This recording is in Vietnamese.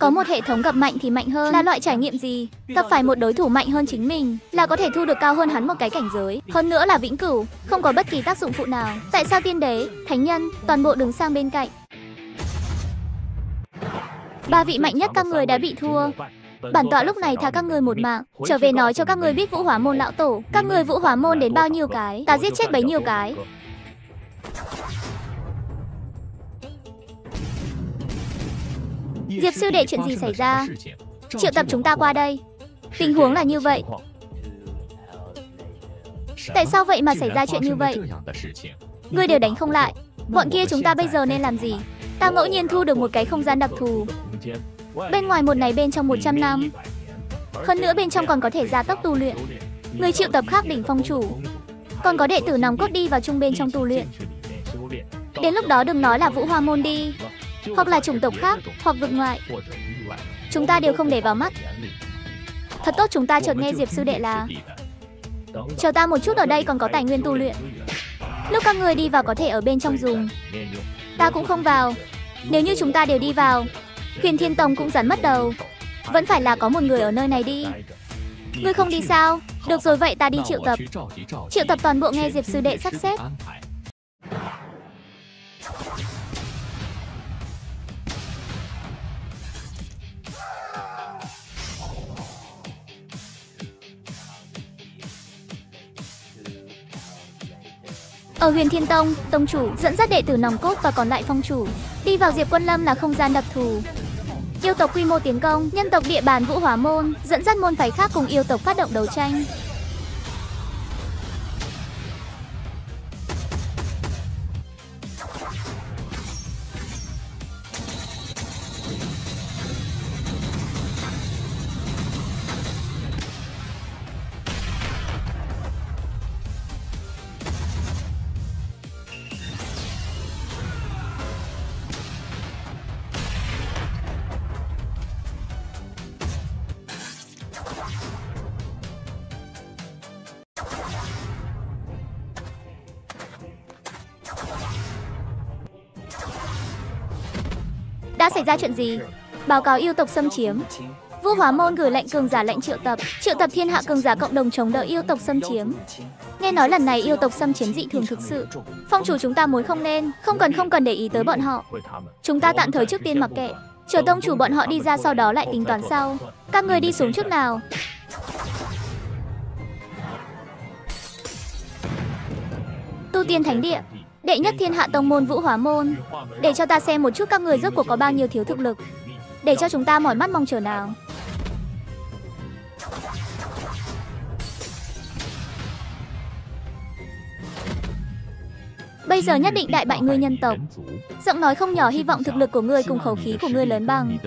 Có một hệ thống gặp mạnh thì mạnh hơn là loại trải nghiệm gì? Gặp phải một đối thủ mạnh hơn chính mình là có thể thu được cao hơn hắn một cái cảnh giới. Hơn nữa là vĩnh cửu, không có bất kỳ tác dụng phụ nào. Tại sao tiên đế, thánh nhân, toàn bộ đứng sang bên cạnh? Ba vị mạnh nhất các người đã bị thua. Bản tọa lúc này tha các người một mạng, trở về nói cho các người biết Vũ Hóa môn lão tổ, các người Vũ Hóa môn đến bao nhiêu cái, ta giết chết bấy nhiêu cái. Diệp sư đệ chuyện gì xảy ra? Triệu tập chúng ta qua đây. Tình huống là như vậy. Tại sao vậy mà xảy ra chuyện như vậy? Ngươi đều đánh không lại. Bọn kia chúng ta bây giờ nên làm gì? Ta ngẫu nhiên thu được một cái không gian đặc thù. Bên ngoài một này bên trong 100 năm. Hơn nữa bên trong còn có thể gia tốc tu luyện. Người triệu tập khác đỉnh phong chủ. Còn có đệ tử nòng cốt đi vào chung bên trong tu luyện. Đến lúc đó đừng nói là Vũ Hoa Môn đi hoặc là chủng tộc khác, hoặc vực ngoại. Chúng ta đều không để vào mắt. Thật tốt chúng ta chợt nghe Diệp sư đệ là Chờ ta một chút ở đây còn có tài nguyên tu luyện. Lúc các người đi vào có thể ở bên trong dùng. Ta cũng không vào. Nếu như chúng ta đều đi vào, Huyền Thiên Tông cũng rắn mất đầu. Vẫn phải là có một người ở nơi này đi. Ngươi không đi sao? Được rồi vậy ta đi triệu tập. Triệu tập toàn bộ nghe Diệp sư đệ sắp xếp. Ở Huyền Thiên Tông, tông chủ dẫn dắt đệ tử nòng cốt và còn lại phong chủ đi vào Diệp Quân Lâm là không gian đặc thù. Yêu tộc quy mô tiến công, nhân tộc địa bàn Vũ Hóa môn dẫn dắt môn phái khác cùng yêu tộc phát động đấu tranh. Đã xảy ra chuyện gì? Báo cáo yêu tộc xâm chiếm. vũ Hóa Môn gửi lệnh cường giả lệnh triệu tập, triệu tập thiên hạ cường giả cộng đồng chống đỡ yêu tộc xâm chiếm. Nghe nói lần này yêu tộc xâm chiếm dị thường thực sự. Phong chủ chúng ta muốn không nên, không cần không cần để ý tới bọn họ. Chúng ta tạm thời trước tiên mặc kệ, chờ tông chủ bọn họ đi ra sau đó lại tính toán sau. Các người đi xuống trước nào. Tu tiên thánh địa, đệ nhất thiên hạ tông môn Vũ Hóa môn, để cho ta xem một chút các người rốt cuộc có bao nhiêu thiếu thực lực, để cho chúng ta mỏi mắt mong chờ nào. Bây giờ nhất định đại bại ngươi nhân tộc. Giọng nói không nhỏ hy vọng thực lực của ngươi cùng khẩu khí của ngươi lớn bằng.